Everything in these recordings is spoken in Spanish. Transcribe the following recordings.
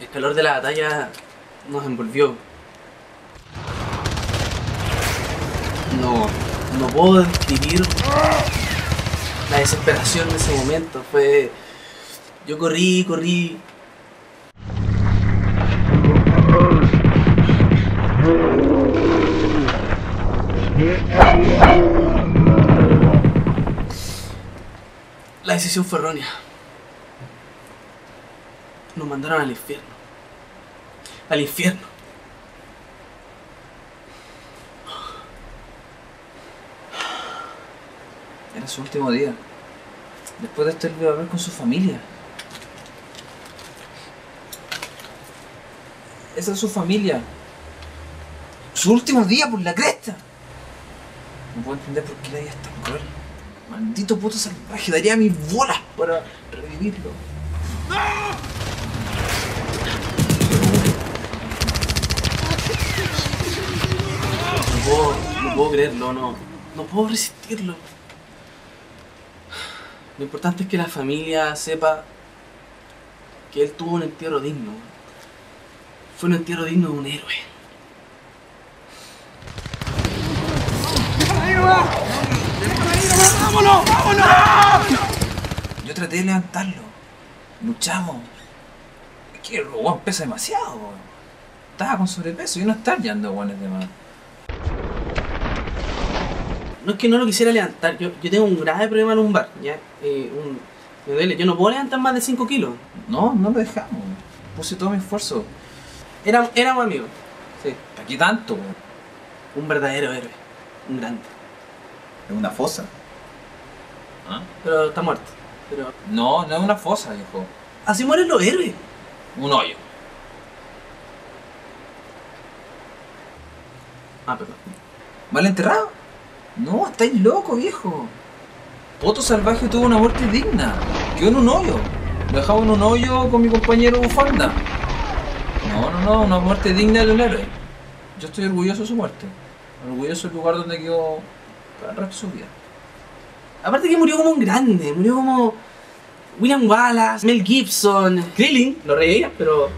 El calor de la batalla nos envolvió. No, no puedo describir la desesperación de ese momento. Fue. Yo corrí, corrí. La decisión fue errónea. Nos mandaron al infierno. Al infierno. Era su último día. Después de esto él iba a ver con su familia. Esa es su familia. Su último día por la cresta. No puedo entender por qué la vida es tan cruel. Maldito puto salvaje, daría mis bolas para revivirlo. No puedo, no puedo creerlo, no. No puedo resistirlo. Lo importante es que la familia sepa que él tuvo un entierro digno. Fue un entierro digno de un héroe. Yo traté de levantarlo. Luchamos. Es que el pesa demasiado. Estaba con sobrepeso y no estar llevando guanes de más. No es que no lo quisiera levantar, yo, yo tengo un grave problema lumbar, ¿ya? Eh, un- me duele, yo no puedo levantar más de 5 kilos. No, no lo dejamos. Puse todo mi esfuerzo. Era, éramos amigos, sí. ¿Para qué tanto? Un verdadero héroe, un grande. Es una fosa. ¿Ah? Pero está muerto. Pero No, no es una fosa, viejo. así mueren los héroes. Un hoyo. Ah, perdón. ¿Mal enterrado? No, estáis loco, viejo. Otro salvaje tuvo una muerte digna. Quedó en un hoyo. Lo dejaba en un hoyo con mi compañero Bufanda. No, no, no, una muerte digna de un héroe. Yo estoy orgulloso de su muerte. Orgulloso del lugar donde quedó para el resto de su vida. Aparte que murió como un grande, murió como William Wallace, Mel Gibson, Krillin, lo reía, pero,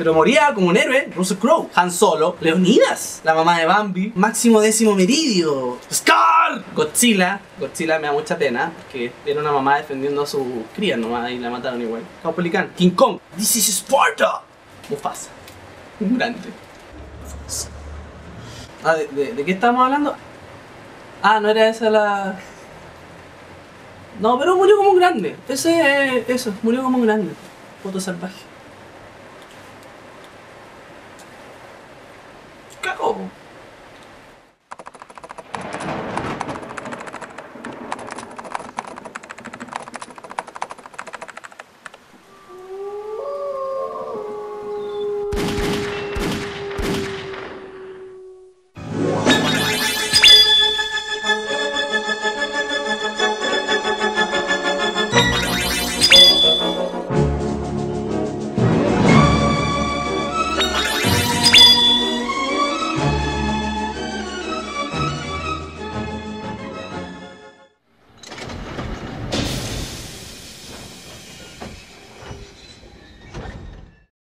pero moría como un héroe, Russell Crowe, Han Solo, Leonidas, la mamá de Bambi, Máximo Décimo Meridio, Scar, Godzilla, Godzilla me da mucha pena, porque era una mamá defendiendo a su cría nomás y la mataron igual, Caupolicán, King Kong, This is Sparta, Mufasa, un grande. Ah, ¿de, de, qué estábamos hablando? Ah, no era esa la... No, pero murió como un grande. Ese, eso, murió como un grande. Foto salvaje. go.